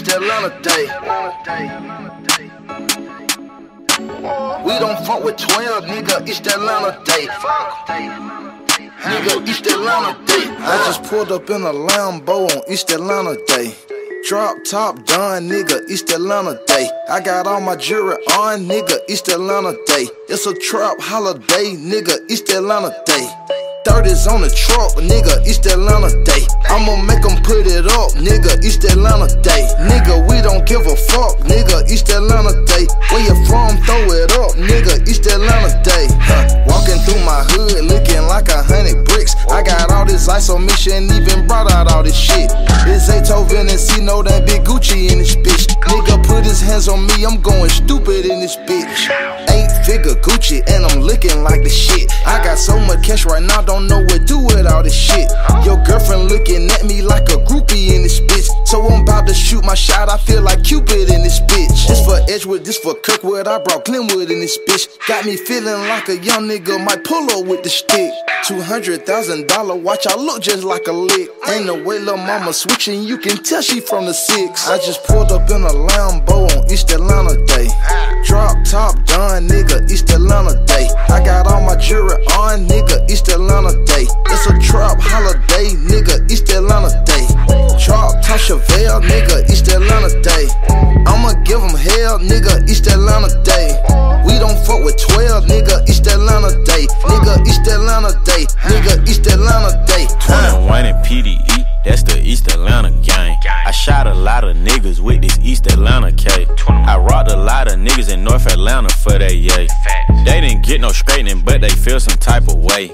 East Atlanta day. We don't fuck with 12, nigga, East Atlanta day. Nigga, East Atlanta day. I just pulled up in a Lambo on East Atlanta day. Drop top done, nigga, East Atlanta day. I got all my jewelry on, nigga, East Atlanta day. It's a trap holiday, nigga, East Atlanta day. 30s on the truck, nigga, East Atlanta day. I'ma make them put it up, nigga, East Atlanta day. Nigga, we don't give a fuck, nigga, East Atlanta day. Where you from, throw it up, nigga, East Atlanta day. Huh. Walking through my hood, looking like a hundred bricks. I got all this ice on me, shouldn't even brought out all this shit. It's Zaytoven and C, know that big Gucci in this bitch. Nigga put his hands on me, I'm going stupid in this bitch. Eight figure Gucci, and I'm looking like the shit. I got so cash right now, don't know what do with all this shit. Your girlfriend looking at me like a groupie in this bitch. So I'm about to shoot my shot, I feel like Cupid in this bitch. This for Edgewood, this for Kirkwood, I brought Glenwood in this bitch. Got me feeling like a young nigga might pull up with the stick. $200,000 watch, I look just like a lick. Ain't no way little mama switching, you can tell she from the six. I just pulled up in a Lambo on East Atlanta nigga, East Atlanta day. It's a trap holiday, nigga, East Atlanta day. Drop top Chevelle, nigga, East Atlanta day. I'ma give them hell, nigga, East Atlanta day. We don't fuck with 12, nigga, East Atlanta day. Nigga, East Atlanta day. Nigga, East Atlanta day. 21 and PDE, that's the East Atlanta gang. I shot a lot of niggas with this East Atlanta K. I rocked a lot of niggas in North Atlanta for that yay. Didn't get no straightening, but they feel some type of way.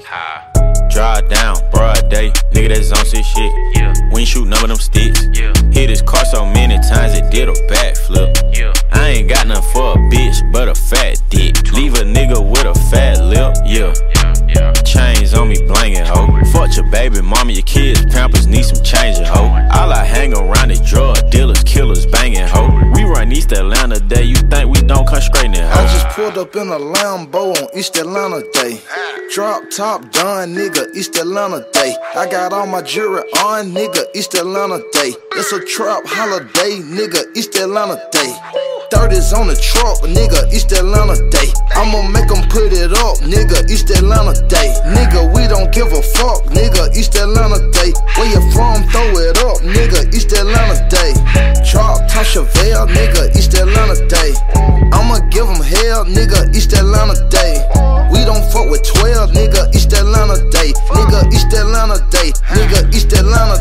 Drive down, broad day, nigga that's on shit shit. We ain't shoot none of them sticks. Yeah. Hit his car so many times it did a backflip. I ain't got nothing for a bitch, but a fat dick. Leave a nigga with a fat lip, yeah. Day, you think we don't come straight in. I just pulled up in a Lambo on East Atlanta day. Drop top done, nigga, East Atlanta day. I got all my jewelry on, nigga, East Atlanta day. It's a trap holiday, nigga, East Atlanta day. 30s on the truck, nigga, East Atlanta day. I'ma make them put it up, nigga, East Atlanta day. Nigga, we don't give a fuck, nigga, East Atlanta day. Give them hell, nigga, East Atlanta day. We don't fuck with 12, nigga, East Atlanta day. Nigga, East Atlanta day. Nigga, East Atlanta